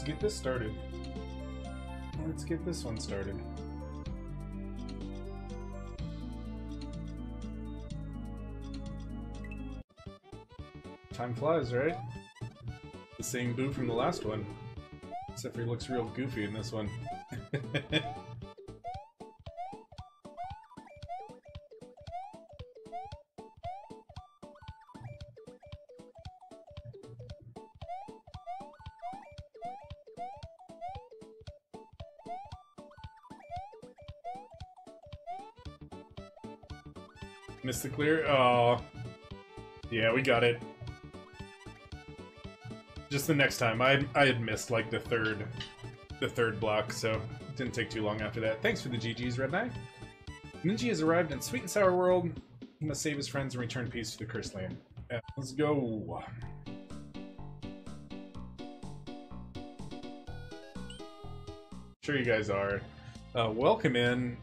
Let's get this started. Let's get this one started. Time flies, right? The same boo from the last one. Except for he looks real goofy in this one. The clear? Oh. Yeah, we got it. Just the next time. I I had missed like the third the third block, so it didn't take too long after that. Thanks for the GG's, Red Knight. Ninja has arrived in Sweet and Sour World. He must save his friends and return peace to the Cursed Land. Yeah, let's go. Sure you guys are. Uh, welcome in,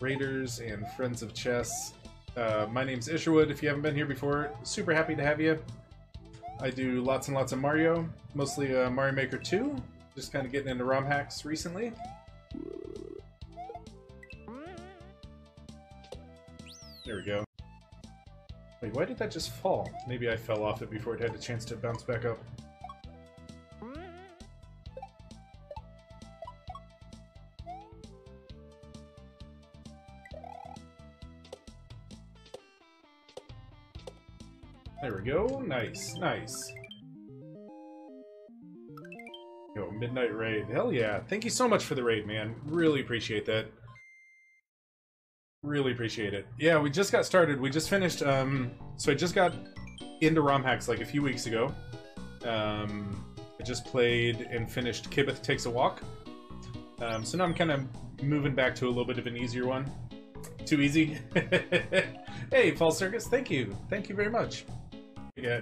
Raiders and Friends of Chess. Uh, my name's Isherwood. If you haven't been here before, super happy to have you. I do lots and lots of Mario, mostly uh, Mario Maker 2. Just kind of getting into ROM hacks recently. There we go. Wait, why did that just fall? Maybe I fell off it before it had a chance to bounce back up. Nice, nice. Yo, Midnight Raid. Hell yeah. Thank you so much for the raid, man. Really appreciate that. Really appreciate it. Yeah, we just got started. We just finished, um, so I just got into ROM hacks like a few weeks ago. Um, I just played and finished Kibith Takes a Walk. Um, so now I'm kind of moving back to a little bit of an easier one. Too easy? hey, False Circus, thank you. Thank you very much. Yeah.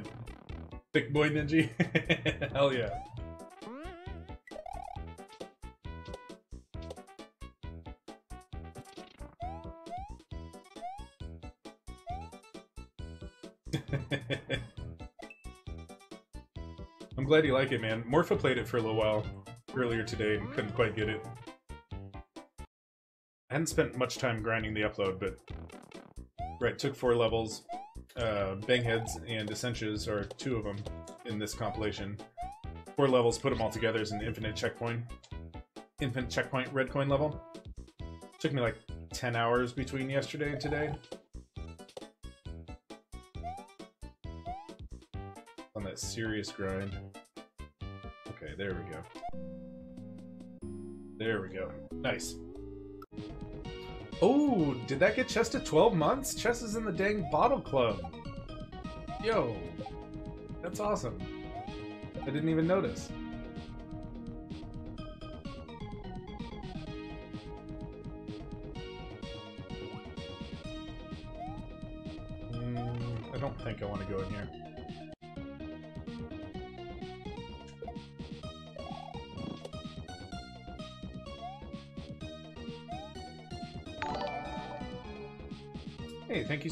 Thick boy ninja. Hell yeah. I'm glad you like it, man. Morpha played it for a little while earlier today and couldn't quite get it. I hadn't spent much time grinding the upload, but... Right, took four levels. Uh, Bangheads and Essentias are two of them in this compilation. Four levels, put them all together as an infinite checkpoint. Infinite checkpoint red coin level. Took me like 10 hours between yesterday and today. On that serious grind. Okay, there we go. There we go. Nice. Oh, did that get Chess to 12 months? Chess is in the dang bottle club. Yo, that's awesome. I didn't even notice.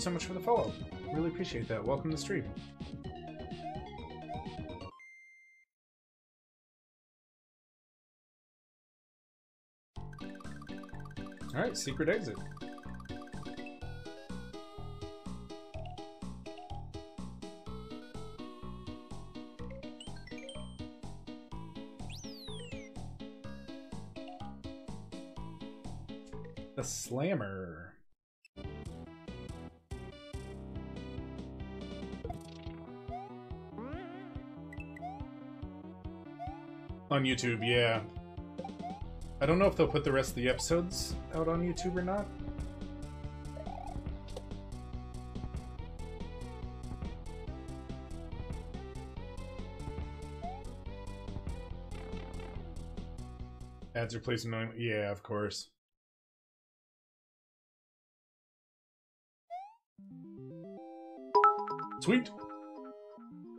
So much for the follow. Really appreciate that. Welcome to the stream. Alright, secret exit. On YouTube, yeah. I don't know if they'll put the rest of the episodes out on YouTube or not. Ads replace annoying. Yeah, of course. Sweet.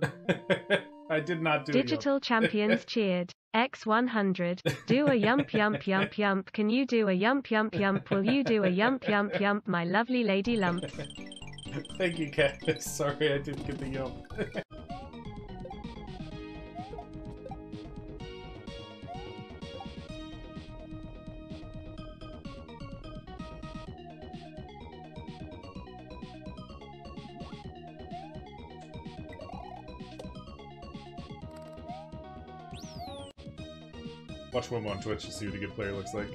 I did not do Digital champions cheered. X100. Do a yump yump yump yump. Can you do a yump yump yump? Will you do a yump yump yump, my lovely lady lump? Thank you, Cat. Sorry I didn't get the yump. Momo on Twitch to see what a good player looks like.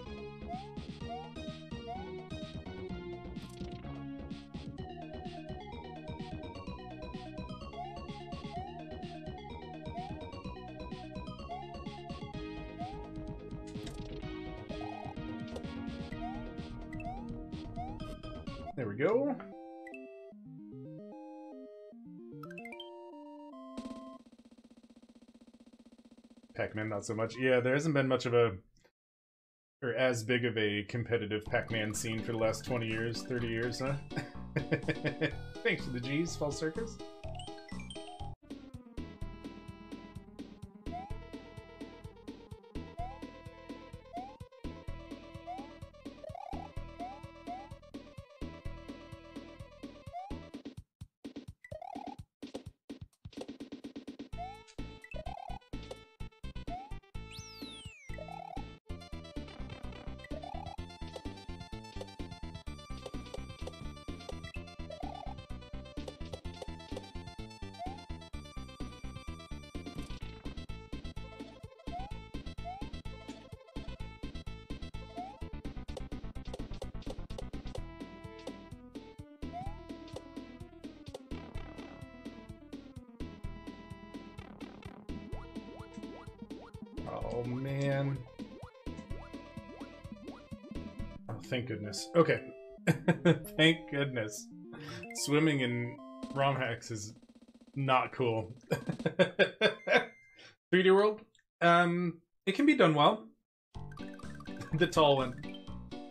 There we go. Pac-Man, not so much. Yeah, there hasn't been much of a, or as big of a competitive Pac-Man scene for the last 20 years, 30 years, huh? Thanks for the G's, False Circus. Oh man. Oh, thank goodness. Okay. thank goodness. Swimming in ROM hacks is not cool. 3D World? Um, it can be done well. the tall one.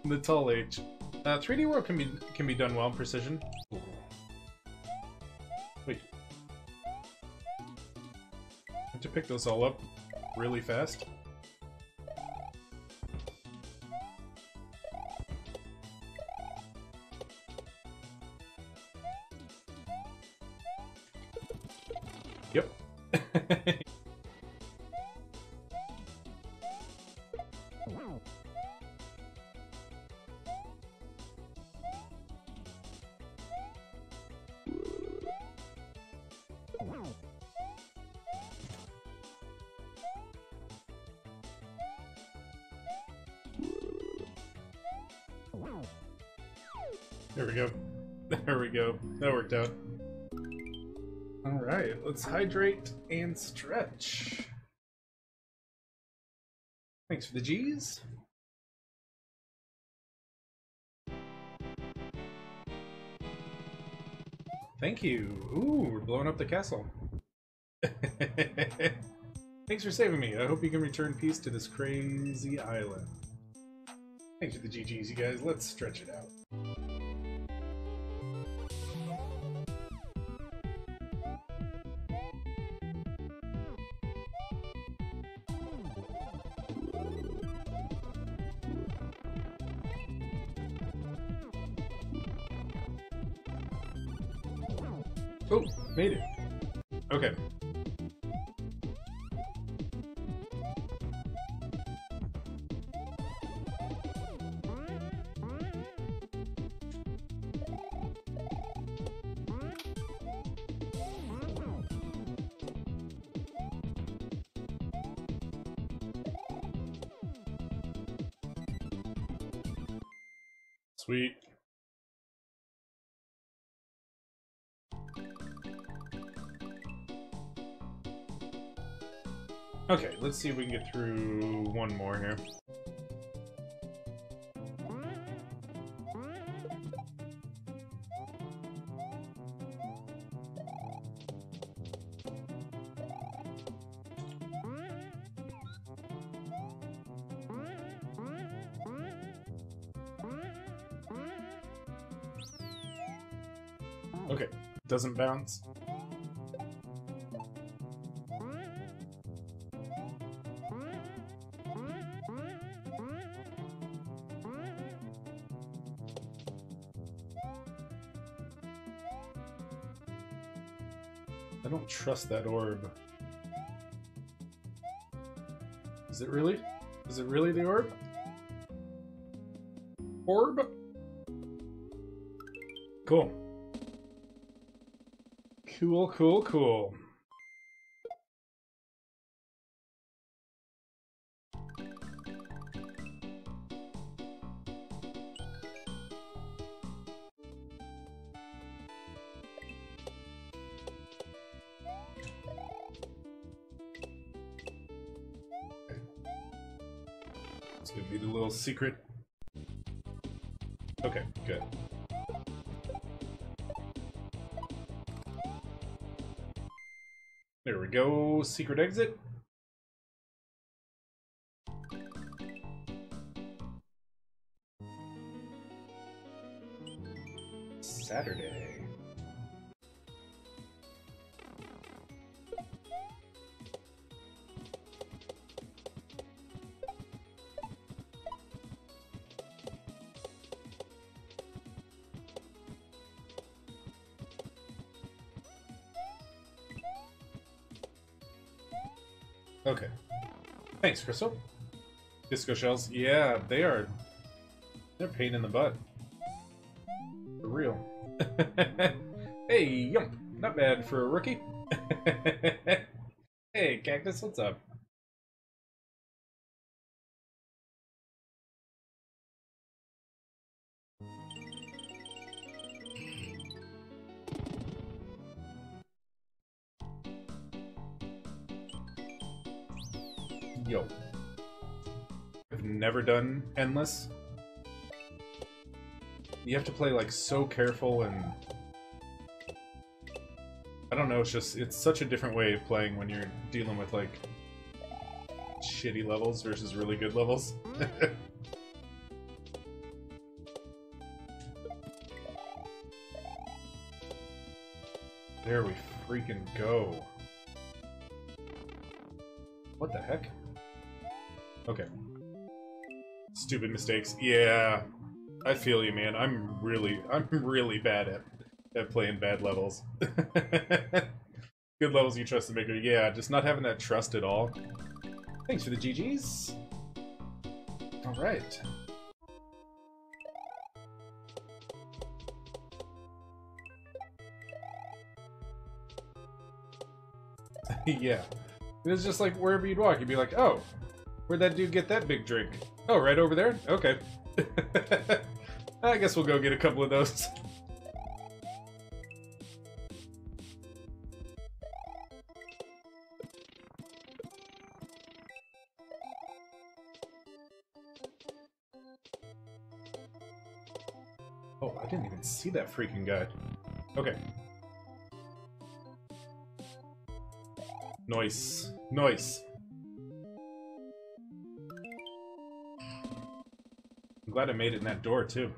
The tall H. Uh, 3D World can be can be done well. in Precision. Wait. I have to pick those all up really fast. There we go. There we go. That worked out. Alright, let's hydrate and stretch. Thanks for the G's. Thank you. Ooh, we're blowing up the castle. Thanks for saving me. I hope you can return peace to this crazy island. Thanks for the GG's, you guys. Let's stretch it out. Oh, made it. Okay. Let's see if we can get through one more here. Okay, doesn't bounce. I don't trust that orb. Is it really? Is it really the orb? Orb? Cool. Cool, cool, cool. Secret. Okay, good. There we go. Secret exit. Saturday. Thanks, Crystal. Disco shells. Yeah, they are. They're pain in the butt. For real. hey, Yump. Not bad for a rookie. hey, Cactus, what's up? I've done Endless. You have to play like so careful and I don't know, it's just it's such a different way of playing when you're dealing with like shitty levels versus really good levels. there we freaking go. What the heck? Okay. Stupid mistakes. Yeah. I feel you, man. I'm really, I'm really bad at, at playing bad levels. Good levels you trust the maker. Yeah, just not having that trust at all. Thanks for the GGs. Alright. yeah. It was just like wherever you'd walk, you'd be like, oh, where'd that dude get that big drink? Oh, right over there? Okay. I guess we'll go get a couple of those. Oh, I didn't even see that freaking guy. Okay. Nice. Nice. Glad I made it in that door, too.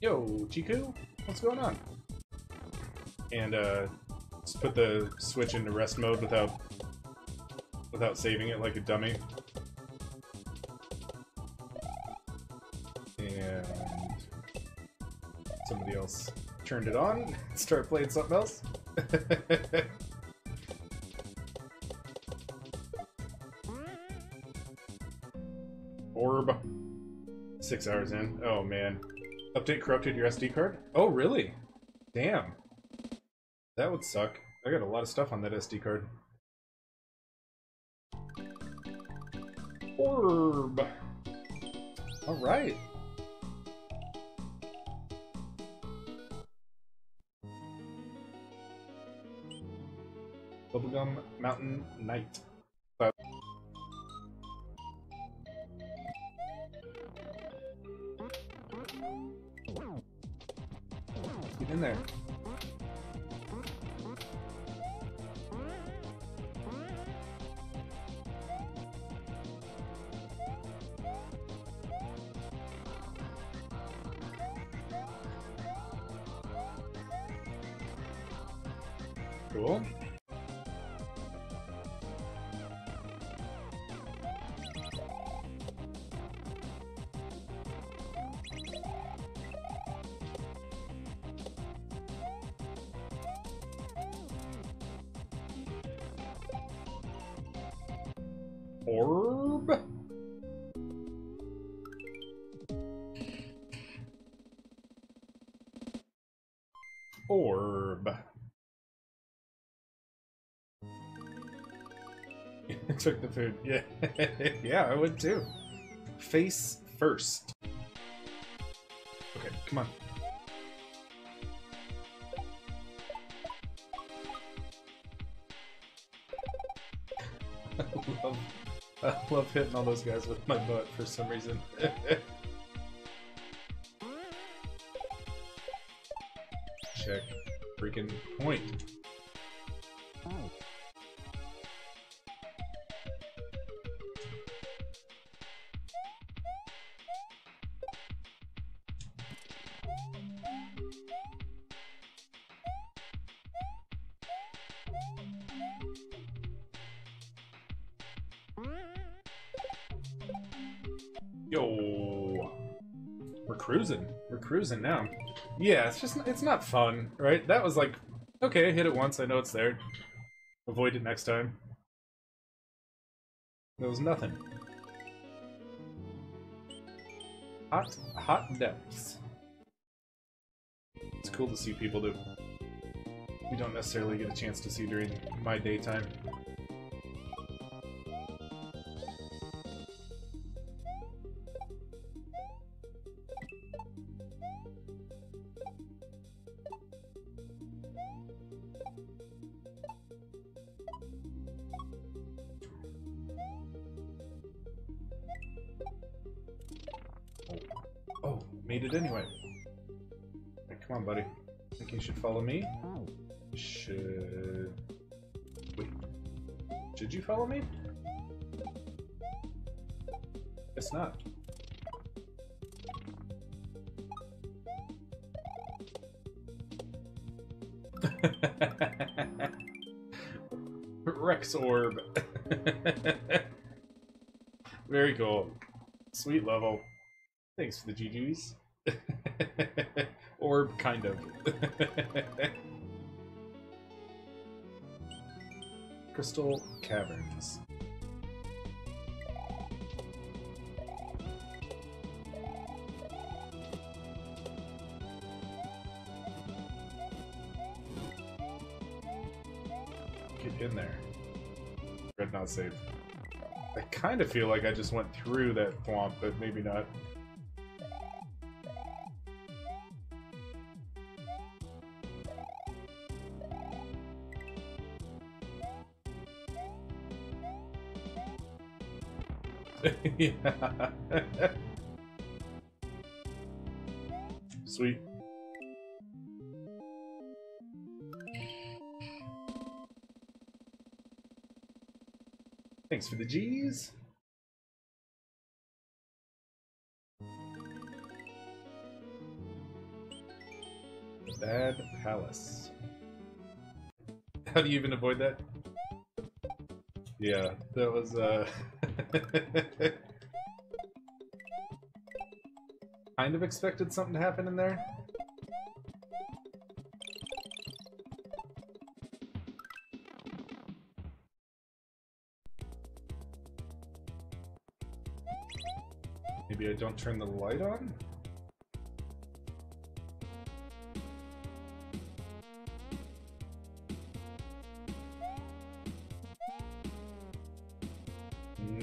Yo, Chiku, what's going on? And uh, just put the switch into rest mode without without saving it like a dummy. And somebody else turned it on. Start playing something else. Orb. Six hours in. Oh man. Update corrupted your SD card? Oh really? Damn. That would suck. I got a lot of stuff on that SD card. Orb. Alright. Bubblegum Mountain Knight. Orb? Orb. Took the food. Yeah. yeah, I would too. Face first. Okay, come on. Hitting all those guys with my butt for some reason. Check freaking point. Yo, we're cruising. We're cruising now. Yeah, it's just it's not fun, right? That was like, okay, hit it once. I know it's there. Avoid it next time. There was nothing. Hot, hot depths. It's cool to see people do. We don't necessarily get a chance to see during my daytime. Follow me? Guess not. Rex Orb. Very cool. Sweet level. Thanks for the GG's. Orb, kind of. Crystal Caverns. Get in there. Red not safe. I kind of feel like I just went through that swamp, but maybe not. Sweet. Thanks for the G's. Bad Palace. How do you even avoid that? Yeah, that was, uh... kind of expected something to happen in there. Maybe I don't turn the light on?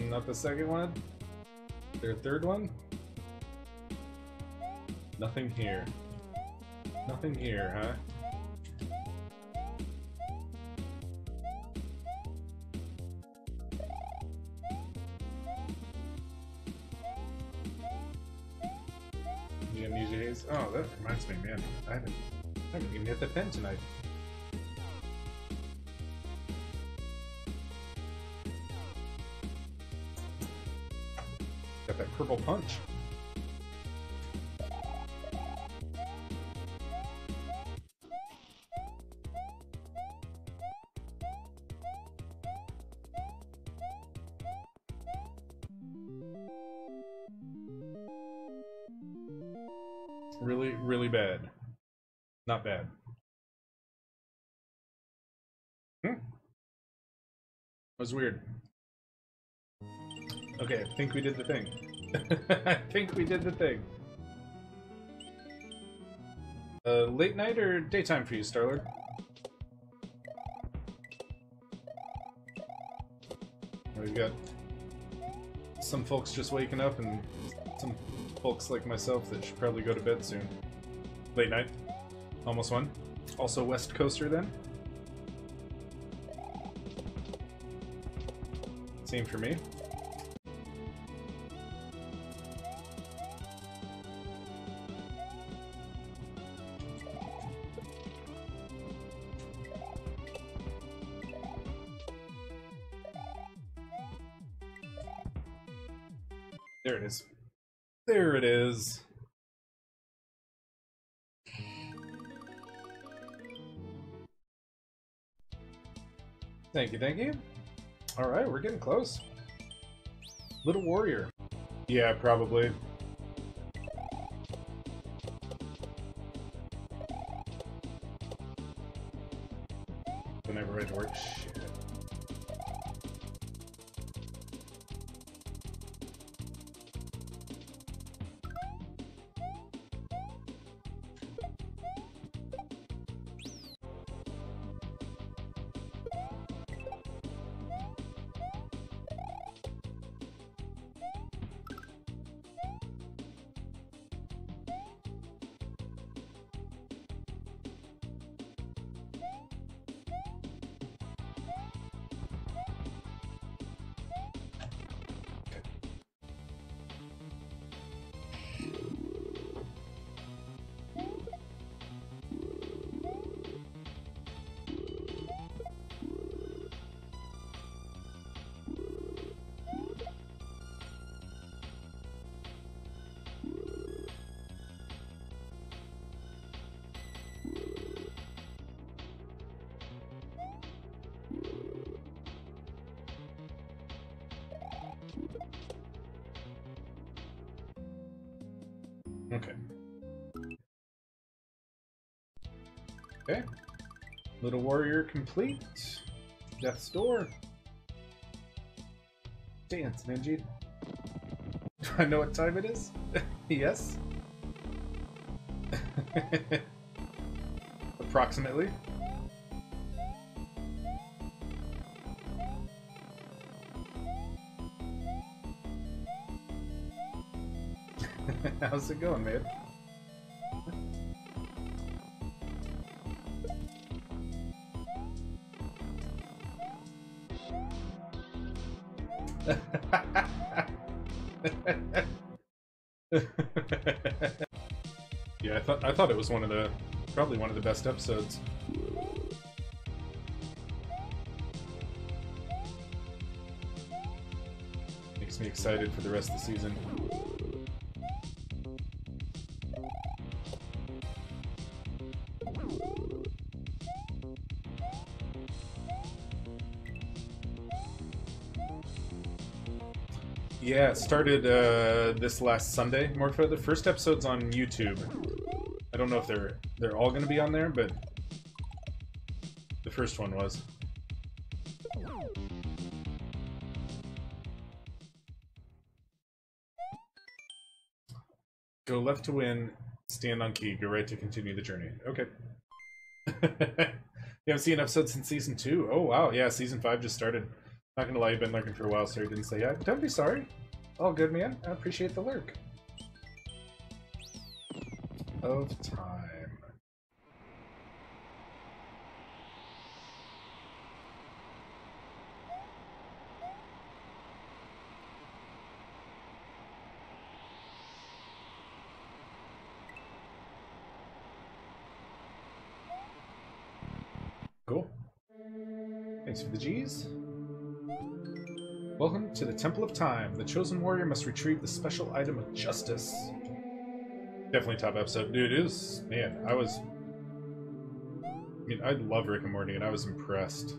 Not the second one? Their third one? Nothing here. Nothing here, huh? The amnesia haze. Oh, that reminds me, man. I haven't, I haven't even hit the pen tonight. Got that purple punch. Was weird. Okay, I think we did the thing. I think we did the thing. Uh, late night or daytime for you, Starlord? We've got some folks just waking up and some folks like myself that should probably go to bed soon. Late night. Almost one. Also West Coaster then. Same for me. There it is. There it is. Thank you, thank you. Alright, we're getting close. Little Warrior. Yeah, probably. Okay. Okay. Little warrior complete. Death's door. Dance, Ninja. Do I know what time it is? yes. Approximately. How's it going, man? yeah, I thought I thought it was one of the probably one of the best episodes. Makes me excited for the rest of the season. Started uh, this last Sunday. Morpho, the first episode's on YouTube. I don't know if they're they're all going to be on there, but the first one was. Go left to win, stand on key, go right to continue the journey. Okay. you haven't seen an episode since season two? Oh wow, yeah, season five just started. Not gonna lie, you've been lurking for a while, so you didn't say yeah. Don't be sorry. All good, man. I appreciate the lurk. Of time. To the Temple of Time. The chosen warrior must retrieve the special item of justice. Definitely top episode. Dude, it is. Man, I was. I mean, I love Rick and Morty, and I was impressed.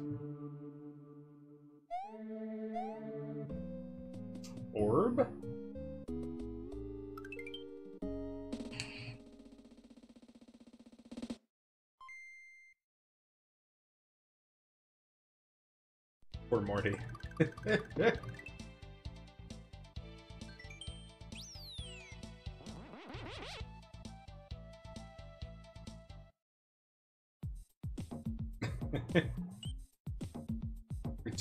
Orb? Poor Morty.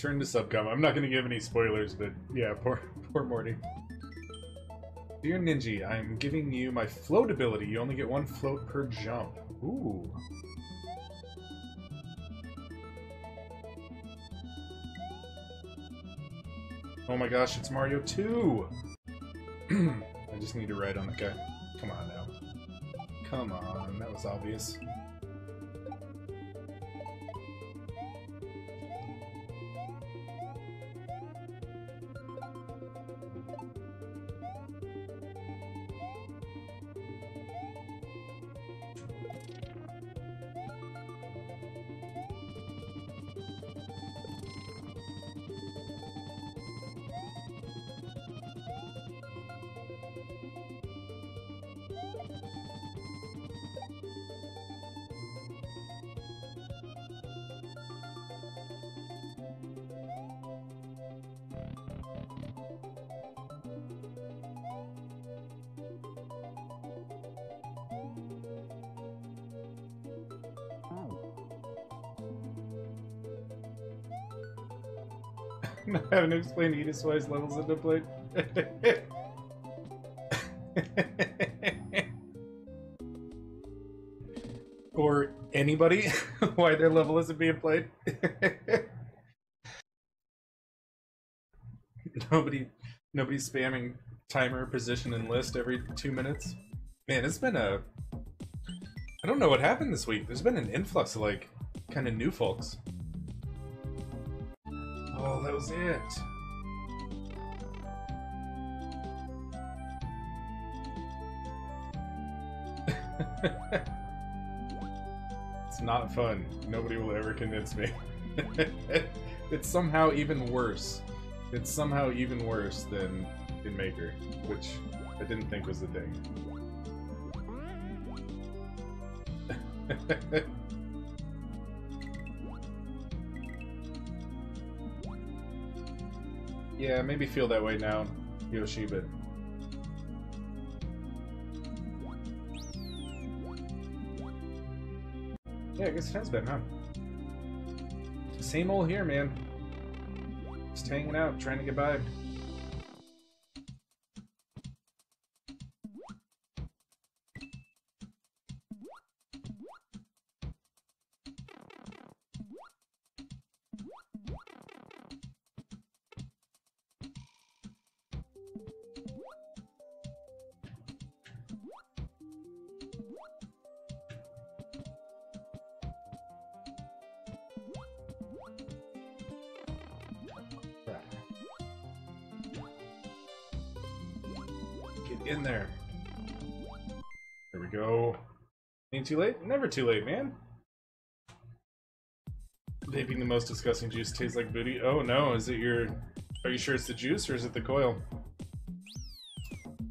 Return to Subcon. I'm not going to give any spoilers, but yeah, poor, poor Morty. Dear Ninja, I'm giving you my float ability. You only get one float per jump. Ooh. Oh my gosh, it's Mario 2! I just need to ride on the guy. Come on now. Come on, that was obvious. Not having to explain Edith's wise levels into play. or anybody why their level isn't being played. nobody nobody's spamming timer position and list every two minutes. Man, it's been a I don't know what happened this week. There's been an influx of like kind of new folks. Was it. it's not fun. Nobody will ever convince me. it's somehow even worse. It's somehow even worse than in Maker, which I didn't think was the thing. Yeah, maybe feel that way now, Yoshi, but... Yeah, I guess it has been, huh? Same old here, man. Just hanging out, trying to get by. In there. There we go. Ain't too late? Never too late, man. Vaping the most disgusting juice tastes like booty. Oh no, is it your... Are you sure it's the juice or is it the coil?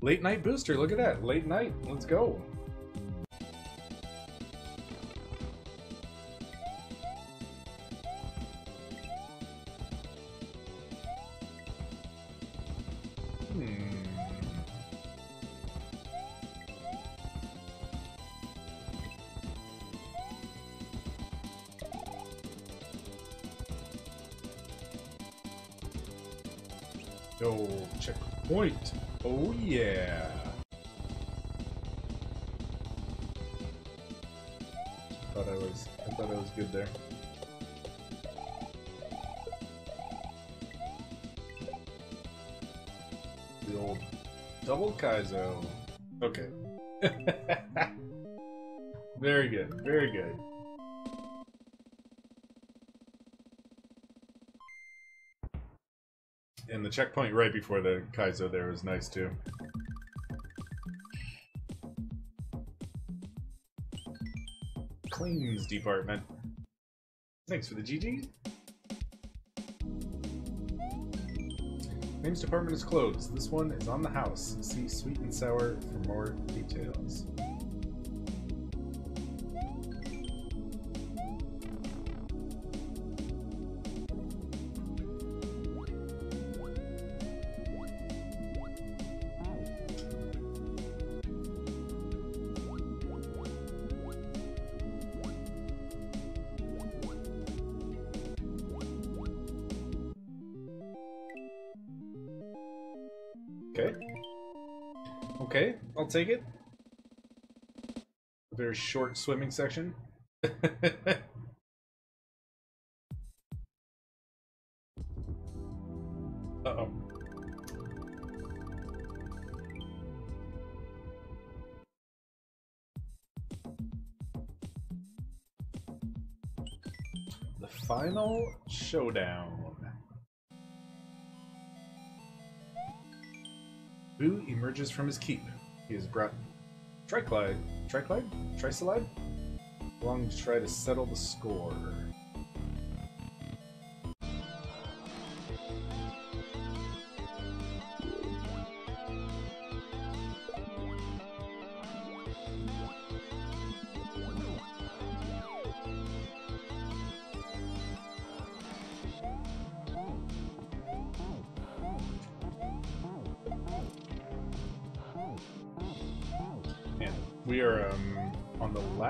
Late night booster, look at that. Late night, let's go. The old double Kaizo. Okay. very good, very good. And the checkpoint right before the Kaizo there was nice too. Claims department. Thanks for the GG. Claims department is closed. This one is on the house. See Sweet and Sour for more details. Okay, I'll take it. A very short swimming section. Uh-oh. The final showdown. Boo emerges from his keep. He has brought Triclyde, Triclyde? Trisolide? Along to try to settle the score.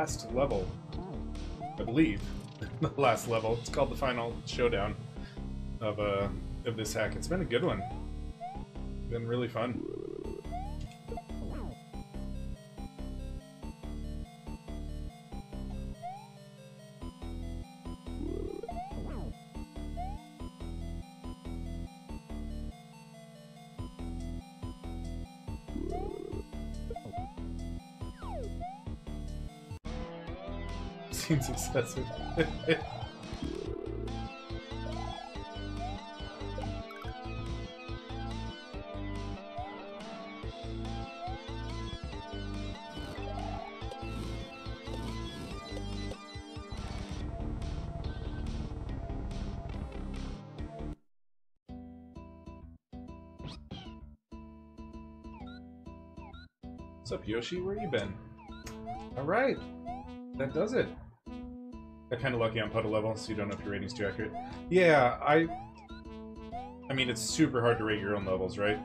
Last level, I believe. the last level. It's called the final showdown of uh of this hack. It's been a good one. Been really fun. Seems excessive. What's up, Yoshi? Where you been? Alright, that does it. Kind of lucky on puddle level, so you don't know if your rating's too accurate. Yeah, I... I mean, it's super hard to rate your own levels, right?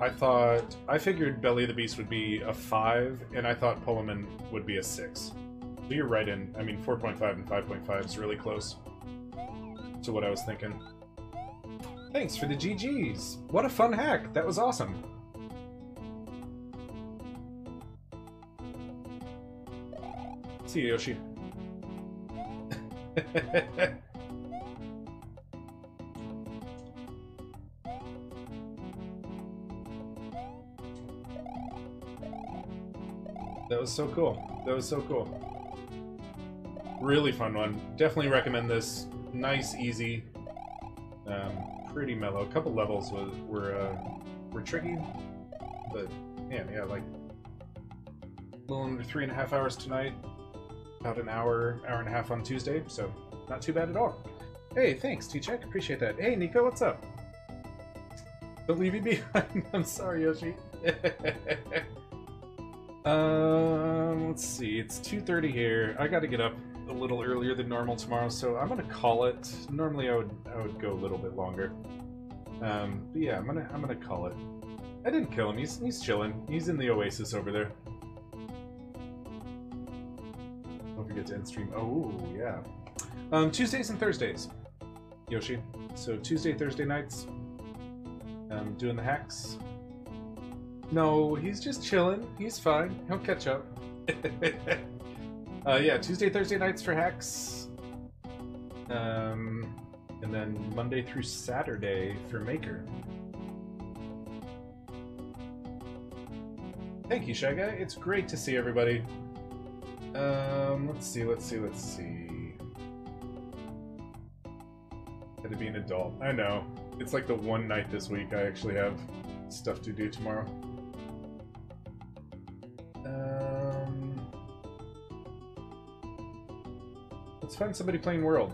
I thought... I figured Belly of the Beast would be a 5, and I thought Pullman would be a 6. So you're right in. I mean, 4.5 and 5.5 is really close to what I was thinking. Thanks for the GGs! What a fun hack! That was awesome! See you, Yoshi. that was so cool. That was so cool. Really fun one. Definitely recommend this. Nice, easy, um, pretty mellow. A couple levels was, were uh, were tricky, but man, yeah, like a little under three and a half hours tonight about an hour, hour and a half on Tuesday, so not too bad at all. Hey, thanks, T-Check. Appreciate that. Hey, Nico, what's up? Don't leave me behind. I'm sorry, Yoshi. um, let's see. It's 2.30 here. I gotta get up a little earlier than normal tomorrow, so I'm gonna call it. Normally I would I would go a little bit longer. Um, but yeah, I'm gonna I'm gonna call it. I didn't kill him. He's he's chilling. He's in the oasis over there. Forget to end stream. Oh, yeah. Um, Tuesdays and Thursdays, Yoshi. So Tuesday, Thursday nights, um, doing the hacks. No, he's just chilling. He's fine. He'll catch up. uh, yeah, Tuesday, Thursday nights for hacks. Um, and then Monday through Saturday for Maker. Thank you, Shy Guy. It's great to see everybody. Um, let's see, let's see, let's see. Had to be an adult. I know. It's like the one night this week I actually have stuff to do tomorrow. Um, let's find somebody playing World.